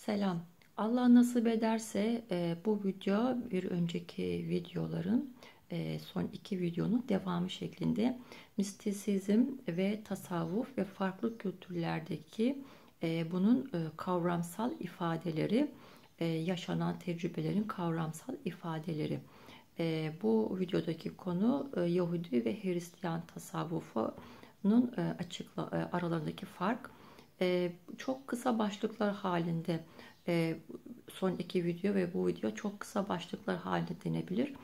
Selam. Allah nasip ederse e, bu video bir önceki videoların e, son iki videonun devamı şeklinde mistisizm ve tasavvuf ve farklı kültürlerdeki e, bunun kavramsal ifadeleri, yaşanan tecrübelerin kavramsal ifadeleri. Bu videodaki konu Yahudi ve Hristiyan tasavvufunun açıkla, aralarındaki fark e, çok kısa başlıklar halinde e, son iki video ve bu video çok kısa başlıklar halinde denebilir.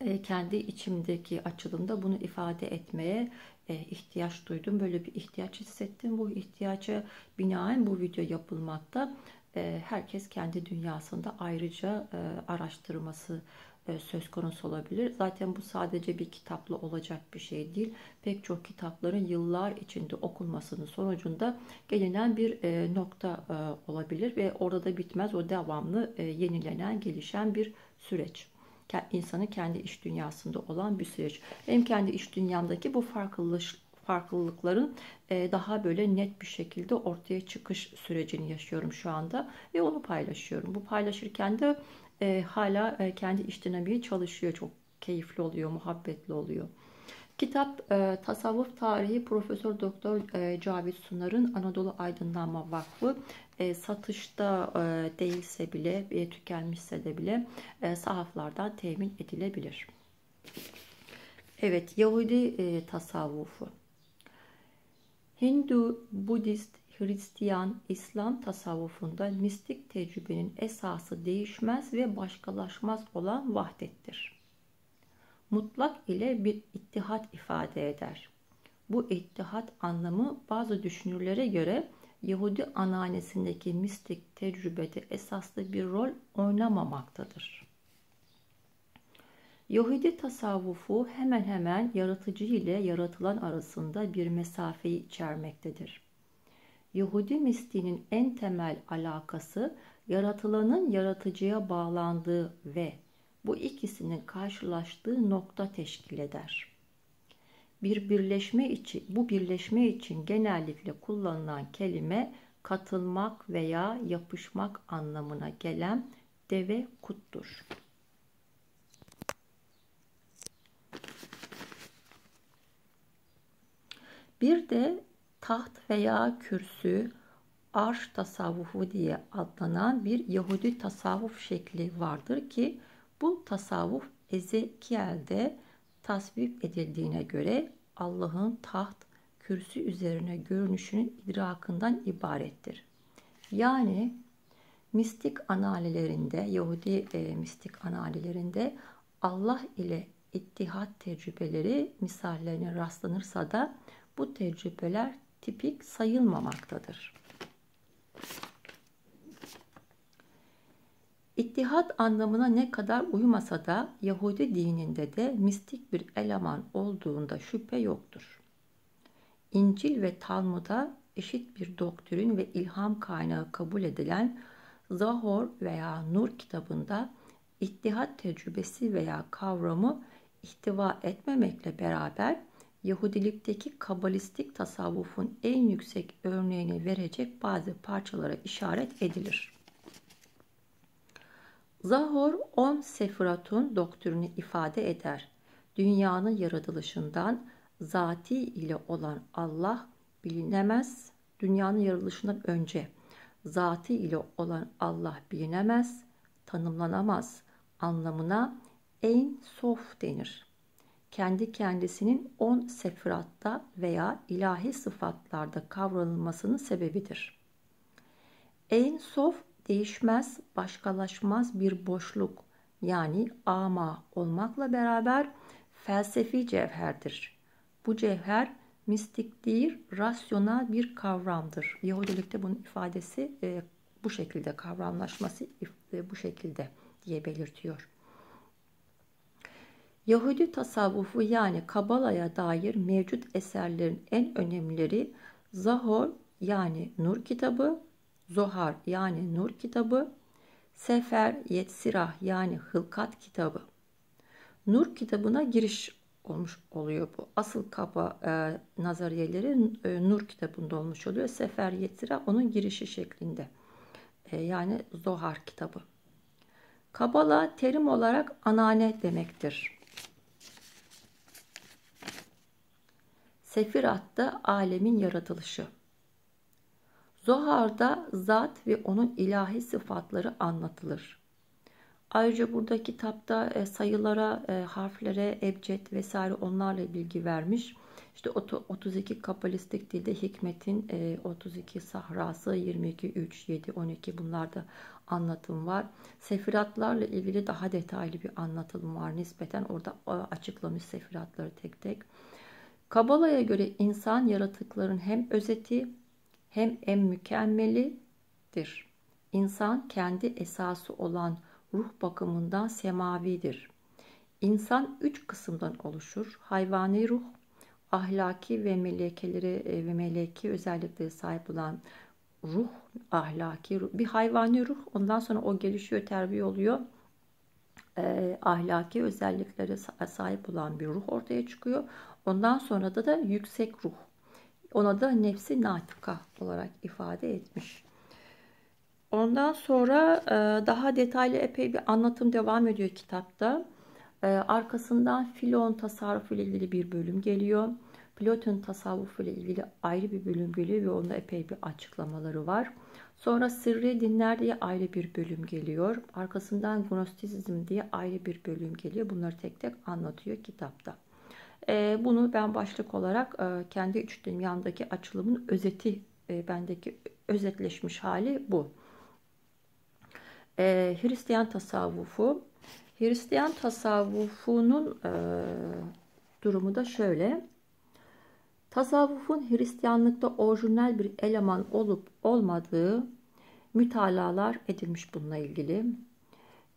E, kendi içimdeki açılımda bunu ifade etmeye e, ihtiyaç duydum. Böyle bir ihtiyaç hissettim. Bu ihtiyaca binaen bu video yapılmakta. E, herkes kendi dünyasında ayrıca e, araştırması söz konusu olabilir. Zaten bu sadece bir kitapla olacak bir şey değil. Pek çok kitapların yıllar içinde okunmasının sonucunda gelinen bir e, nokta e, olabilir ve orada da bitmez o devamlı yenilenen, gelişen bir süreç. İnsanın kendi iş dünyasında olan bir süreç. Benim kendi iş dünyamdaki bu farklılık farklılıkların daha böyle net bir şekilde ortaya çıkış sürecini yaşıyorum şu anda ve onu paylaşıyorum. Bu paylaşırken de e, hala e, kendi iş dinamiği çalışıyor. Çok keyifli oluyor, muhabbetli oluyor. Kitap e, Tasavvuf Tarihi Profesör Doktor e, Cavit Sunar'ın Anadolu Aydınlanma Vakfı e, satışta e, değilse bile e, tükenmişse de bile e, sahaflardan temin edilebilir. Evet, Yahudi e, tasavvufu. Hindu, Budist, Hristiyan, İslam tasavvufunda mistik tecrübenin esası değişmez ve başkalaşmaz olan vahdettir. Mutlak ile bir ittihat ifade eder. Bu ittihat anlamı bazı düşünürlere göre Yahudi ananesindeki mistik tecrübede esaslı bir rol oynamamaktadır. Yahudi tasavvufu hemen hemen yaratıcı ile yaratılan arasında bir mesafeyi içermektedir. Yahudi mistiğinin en temel alakası yaratılanın yaratıcıya bağlandığı ve bu ikisinin karşılaştığı nokta teşkil eder. Bir birleşme için bu birleşme için genellikle kullanılan kelime katılmak veya yapışmak anlamına gelen deve kuttur. Bir de taht veya kürsü, arş tasavvufu diye adlanan bir Yahudi tasavvuf şekli vardır ki bu tasavvuf Ezekiel'de tasvip edildiğine göre Allah'ın taht, kürsü üzerine görünüşünün idrakından ibarettir. Yani mistik analilerinde, Yahudi e, mistik analilerinde Allah ile ittihat tecrübeleri misallerine rastlanırsa da bu tecrübeler tipik sayılmamaktadır. İttihat anlamına ne kadar uymasa da Yahudi dininde de mistik bir eleman olduğunda şüphe yoktur. İncil ve Talmud'a eşit bir doktrin ve ilham kaynağı kabul edilen Zahor veya Nur kitabında ittihat tecrübesi veya kavramı ihtiva etmemekle beraber Yahudilikteki kabalistik tasavvufun en yüksek örneğini verecek bazı parçalara işaret edilir. Zahor 10 sefiratun doktrini ifade eder. Dünyanın yaratılışından zati ile olan Allah bilinemez. Dünyanın yaratılışından önce zati ile olan Allah bilinemez, tanımlanamaz anlamına en sof denir kendi kendisinin on sefiratta veya ilahi sıfatlarda kavranılmasının sebebidir. En sof değişmez, başkalaşmaz bir boşluk yani ama olmakla beraber felsefi cevherdir. Bu cevher mistik değil, rasyonel bir kavramdır. Yahudilikte bunun ifadesi e, bu şekilde, kavramlaşması e, bu şekilde diye belirtiyor. Yahudi tasavvufu yani Kabala'ya dair mevcut eserlerin en önemlileri Zahor yani Nur kitabı, Zohar yani Nur kitabı, Sefer Yetzirah yani Hılkat kitabı. Nur kitabına giriş olmuş oluyor bu. Asıl kaba e, nazariyeleri e, Nur kitabında olmuş oluyor. Sefer Yetzirah onun girişi şeklinde. e, yani Zohar kitabı. Kabala terim olarak anane demektir. Sefirat da alemin yaratılışı. Zohar'da zat ve onun ilahi sıfatları anlatılır. Ayrıca burada kitapta e, sayılara, e, harflere, ebced vesaire onlarla bilgi vermiş. İşte 32 kabalistik dilde hikmetin 32 e, sahrası, 22, 3, 7, 12 bunlarda anlatım var. Sefiratlarla ilgili daha detaylı bir anlatım var. Nispeten orada açıklamış sefiratları tek tek. Kabala'ya göre insan yaratıkların hem özeti hem en mükemmelidir. İnsan kendi esası olan ruh bakımından semavidir. İnsan üç kısımdan oluşur. Hayvani ruh, ahlaki ve melekeleri e, ve meleki özelliklere sahip olan ruh, ahlaki ruh. Bir hayvani ruh, ondan sonra o gelişiyor, terbiye oluyor. Eh, ahlaki özelliklere sahip olan bir ruh ortaya çıkıyor. Ondan sonra da da yüksek ruh. Ona da nefsi natıka olarak ifade etmiş. Ondan sonra e, daha detaylı epey bir anlatım devam ediyor kitapta. E, arkasından filon tasarrufu ile ilgili bir bölüm geliyor. Platon tasavvufu ile ilgili ayrı bir bölüm geliyor ve onda epey bir açıklamaları var. Sonra sırrı dinler diye ayrı bir bölüm geliyor. Arkasından gnostizm diye ayrı bir bölüm geliyor. Bunları tek tek anlatıyor kitapta. E, bunu ben başlık olarak kendi üç dünyamdaki açılımın özeti, bendeki özetleşmiş hali bu e, Hristiyan tasavvufu. Hristiyan tasavvufunun e, durumu da şöyle. Tasavvufun Hristiyanlıkta orijinal bir eleman olup olmadığı mütalalar edilmiş bununla ilgili.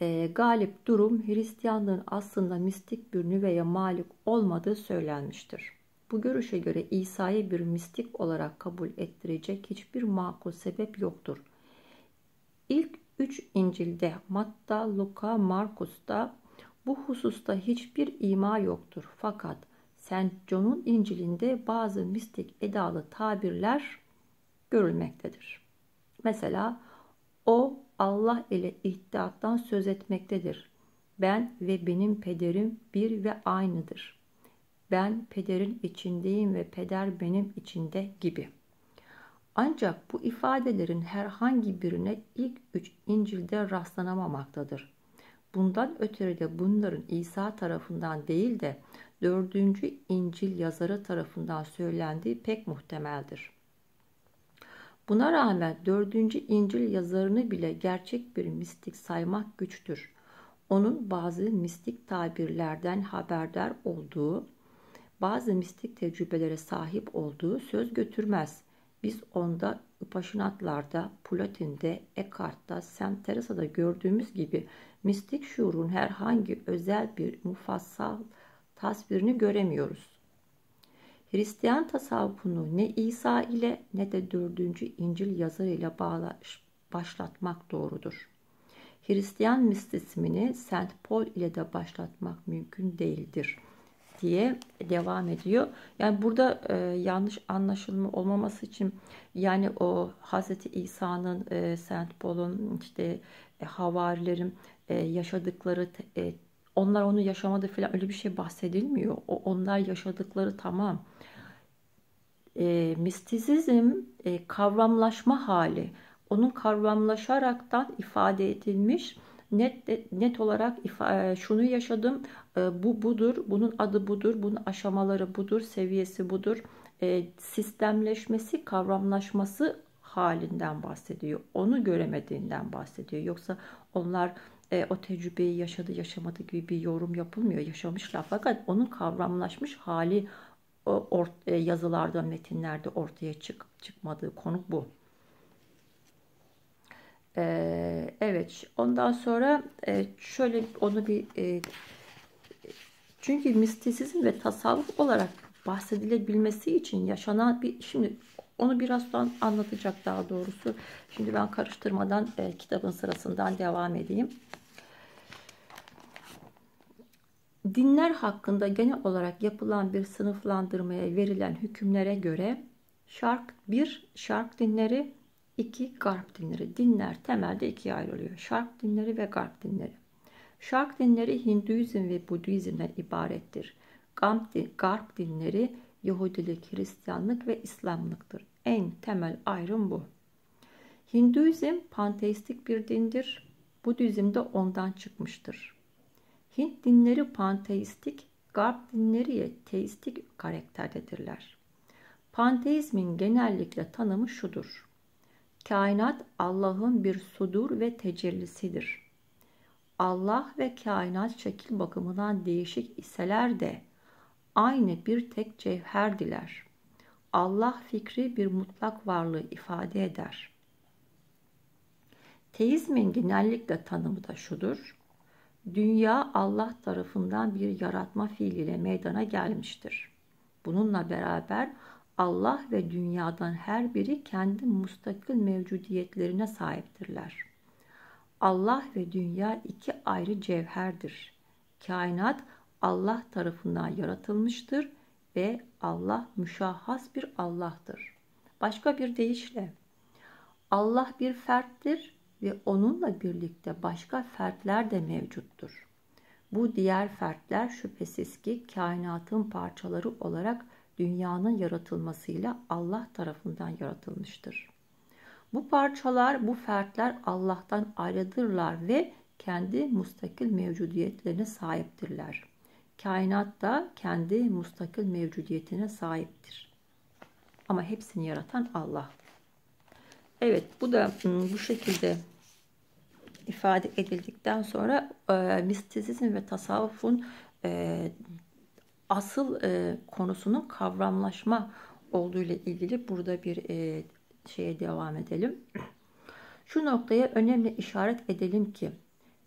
E, galip durum Hristiyanlığın aslında mistik bir nüveye malik olmadığı söylenmiştir. Bu görüşe göre İsa'yı bir mistik olarak kabul ettirecek hiçbir makul sebep yoktur. İlk Üç İncil'de Matta, Luka, Markus'ta bu hususta hiçbir ima yoktur. Fakat St. John'un İncil'inde bazı mistik edalı tabirler görülmektedir. Mesela o Allah ile ihtidattan söz etmektedir. Ben ve benim pederim bir ve aynıdır. Ben pederin içindeyim ve peder benim içinde gibi.'' Ancak bu ifadelerin herhangi birine ilk üç İncil'de rastlanamamaktadır. Bundan ötürü de bunların İsa tarafından değil de dördüncü İncil yazarı tarafından söylendiği pek muhtemeldir. Buna rağmen dördüncü İncil yazarını bile gerçek bir mistik saymak güçtür. Onun bazı mistik tabirlerden haberdar olduğu, bazı mistik tecrübelere sahip olduğu söz götürmez.'' Biz onda Upanishatlarda, Platin'de, Eckhart'ta, Saint Teresa'da gördüğümüz gibi mistik şuurun herhangi özel bir mufassal tasvirini göremiyoruz. Hristiyan tasavvufunu ne İsa ile ne de dördüncü İncil yazarıyla bağlaş, başlatmak doğrudur. Hristiyan mistismini Saint Paul ile de başlatmak mümkün değildir.'' diye devam ediyor. Yani burada e, yanlış anlaşılma olmaması için yani o Hazreti İsa'nın, e, Saint Paul'un, işte e, havarilerin e, yaşadıkları, e, onlar onu yaşamadı falan öyle bir şey bahsedilmiyor. O onlar yaşadıkları tamam. E, mistizizm e, kavramlaşma hali. Onun kavramlaşaraktan ifade edilmiş net net olarak e, şunu yaşadım e, bu budur bunun adı budur bunun aşamaları budur seviyesi budur e, sistemleşmesi kavramlaşması halinden bahsediyor onu göremediğinden bahsediyor yoksa onlar o tecrübeyi yaşadı yaşamadı gibi bir yorum yapılmıyor yaşamışlar fakat onun kavramlaşmış hali o, yazılarda metinlerde ortaya çık, çıkmadığı konu bu. Ee, evet ondan sonra e, şöyle onu bir e, çünkü mistisizm ve tasavvuf olarak bahsedilebilmesi için yaşanan bir şimdi onu birazdan anlatacak daha doğrusu. Şimdi ben karıştırmadan e, kitabın sırasından devam edeyim. Dinler hakkında genel olarak yapılan bir sınıflandırmaya verilen hükümlere göre şark bir şark dinleri İki garp dinleri. Dinler temelde ikiye ayrılıyor. Şark dinleri ve garp dinleri. Şark dinleri Hinduizm ve Budizm'den ibarettir. Garp dinleri Yahudilik, Hristiyanlık ve İslamlıktır. En temel ayrım bu. Hinduizm panteistik bir dindir. Budizm de ondan çıkmıştır. Hint dinleri panteistik, Garp dinleri teistik karakterdedirler. Panteizmin genellikle tanımı şudur. Kainat Allah'ın bir sudur ve tecellisidir. Allah ve kainat şekil bakımından değişik iseler de aynı bir tek cevherdiler. Allah fikri bir mutlak varlığı ifade eder. Teizmin genellikle tanımı da şudur. Dünya Allah tarafından bir yaratma fiiliyle meydana gelmiştir. Bununla beraber Allah ve dünyadan her biri kendi mustakil mevcudiyetlerine sahiptirler. Allah ve dünya iki ayrı cevherdir. Kainat Allah tarafından yaratılmıştır ve Allah müşahhas bir Allah'tır. Başka bir deyişle Allah bir ferttir ve onunla birlikte başka fertler de mevcuttur. Bu diğer fertler şüphesiz ki kainatın parçaları olarak dünyanın yaratılmasıyla Allah tarafından yaratılmıştır. Bu parçalar, bu fertler Allah'tan ayrıdırlar ve kendi mustakil mevcudiyetlerine sahiptirler. Kainat da kendi mustakil mevcudiyetine sahiptir. Ama hepsini yaratan Allah. Evet bu da bu şekilde ifade edildikten sonra e, mistisizm ve tasavvufun e, asıl e, konusunun kavramlaşma olduğu ile ilgili burada bir e, şeye devam edelim. Şu noktaya önemli işaret edelim ki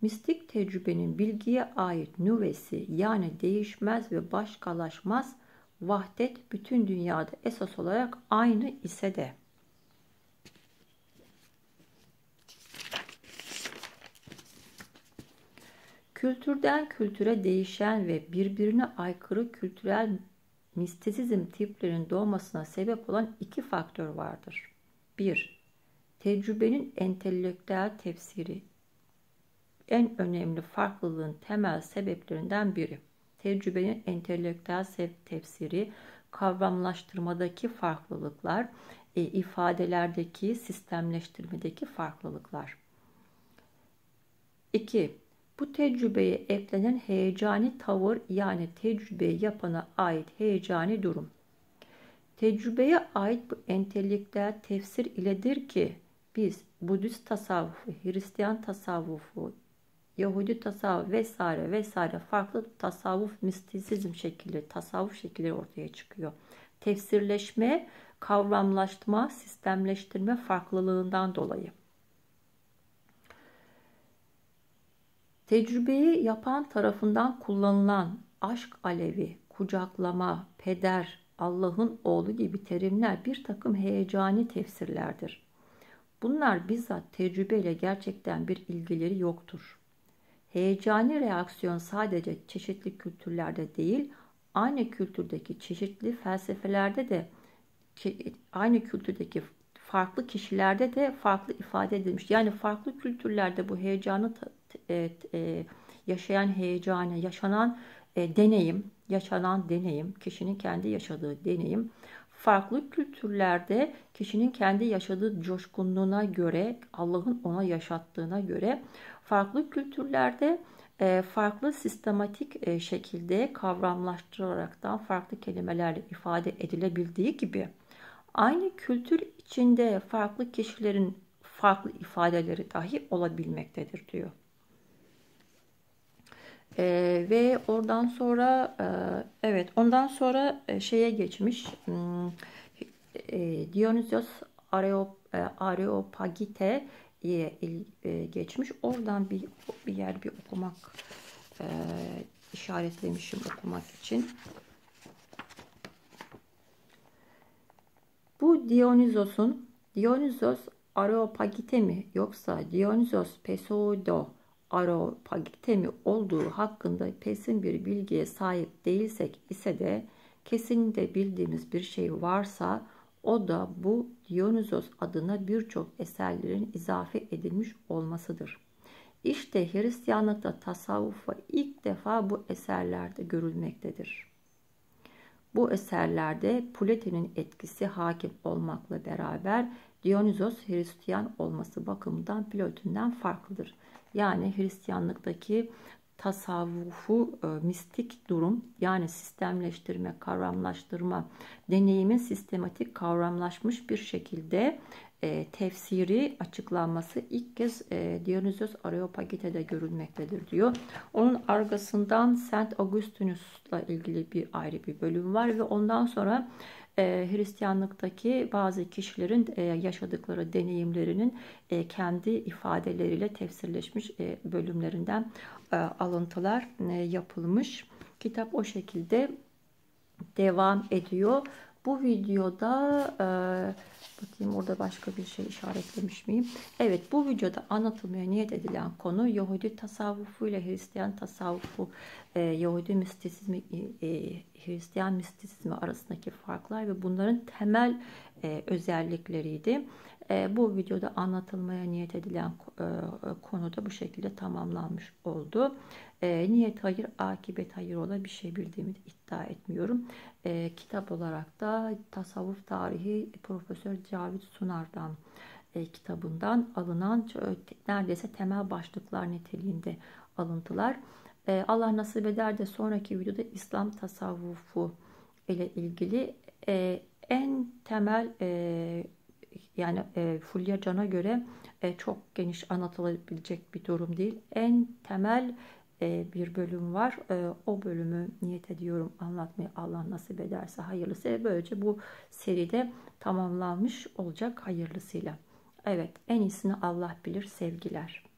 mistik tecrübenin bilgiye ait nüvesi yani değişmez ve başkalaşmaz vahdet bütün dünyada esas olarak aynı ise de Kültürden kültüre değişen ve birbirine aykırı kültürel mistisizm tiplerinin doğmasına sebep olan iki faktör vardır. 1. Tecrübenin entelektüel tefsiri en önemli farklılığın temel sebeplerinden biri. Tecrübenin entelektüel tefsiri, kavramlaştırmadaki farklılıklar, e, ifadelerdeki sistemleştirmedeki farklılıklar. 2. Bu tecrübeye eklenen heyecani tavır yani tecrübeyi yapana ait heyecani durum. Tecrübeye ait bu entelektüel tefsir iledir ki biz Budist tasavvufu, Hristiyan tasavvufu, Yahudi tasavvuf vesaire vesaire farklı tasavvuf mistisizm şekilleri, tasavvuf şekilleri ortaya çıkıyor. Tefsirleşme, kavramlaştırma, sistemleştirme farklılığından dolayı. Tecrübeyi yapan tarafından kullanılan aşk alevi, kucaklama, peder, Allah'ın oğlu gibi terimler bir takım heyecani tefsirlerdir. Bunlar bizzat tecrübeyle gerçekten bir ilgileri yoktur. Heyecani reaksiyon sadece çeşitli kültürlerde değil, aynı kültürdeki çeşitli felsefelerde de aynı kültürdeki farklı kişilerde de farklı ifade edilmiş. Yani farklı kültürlerde bu heyecanı e, e, yaşayan heyecanı, yaşanan e, deneyim, yaşanan deneyim, kişinin kendi yaşadığı deneyim farklı kültürlerde kişinin kendi yaşadığı coşkunluğuna göre, Allah'ın ona yaşattığına göre farklı kültürlerde e, farklı sistematik e, şekilde kavramlaştırılaraktan farklı kelimelerle ifade edilebildiği gibi aynı kültür içinde farklı kişilerin farklı ifadeleri dahi olabilmektedir diyor. E, ve oradan sonra e, evet ondan sonra e, şeye geçmiş hmm, e, Dionysios Areo, e, Areopagite e, geçmiş. Oradan bir bir yer bir okumak e, işaretlemişim okumak için. Bu Dionysos'un Dionysos Areopagite mi yoksa Dionysos Pseudo Areopagite olduğu hakkında pesin bir bilgiye sahip değilsek ise de kesinlikle bildiğimiz bir şey varsa O da bu Dionysos adına birçok eserlerin izafe edilmiş olmasıdır. İşte Hristiyanlıkta tasavvufa ilk defa bu eserlerde görülmektedir. Bu eserlerde Platon'un etkisi hakim olmakla beraber Dionysos Hristiyan olması bakımından Platon'dan farklıdır. Yani Hristiyanlıktaki tasavvufu e, mistik durum yani sistemleştirme, kavramlaştırma, deneyimin sistematik kavramlaşmış bir şekilde e, tefsiri açıklanması ilk kez e, Dionysios Areopagite'de görülmektedir diyor. Onun arkasından Saint Augustinus'la ilgili bir ayrı bir bölüm var ve ondan sonra e, Hristiyanlıktaki bazı kişilerin e, yaşadıkları deneyimlerinin e, kendi ifadeleriyle tefsirleşmiş bölümlerinden alıntılar yapılmış. Kitap o şekilde devam ediyor. Bu videoda e, bakayım orada başka bir şey işaretlemiş miyim? Evet bu videoda anlatılmaya niyet edilen konu Yahudi tasavvufu ile Hristiyan tasavvufu, e, Yahudi mistisizmi, e, e, Hristiyan mistisizmi arasındaki farklar ve bunların temel e, özellikleriydi. E, bu videoda anlatılmaya niyet edilen e, konu da bu şekilde tamamlanmış oldu. E, niyet hayır, akibet hayır ola bir şey bildiğimi iddia etmiyorum. E, kitap olarak da Tasavvuf Tarihi Profesör Cavit Sunar'dan e, kitabından alınan neredeyse temel başlıklar niteliğinde alıntılar. E, Allah nasip eder de sonraki videoda İslam tasavvufu ile ilgili e, en temel e, yani e, Fulya Can'a göre e, çok geniş anlatılabilecek bir durum değil. En temel e, bir bölüm var. E, o bölümü niyet ediyorum anlatmayı Allah nasip ederse hayırlısı. Ve böylece bu seride tamamlanmış olacak hayırlısıyla. Evet en iyisini Allah bilir sevgiler.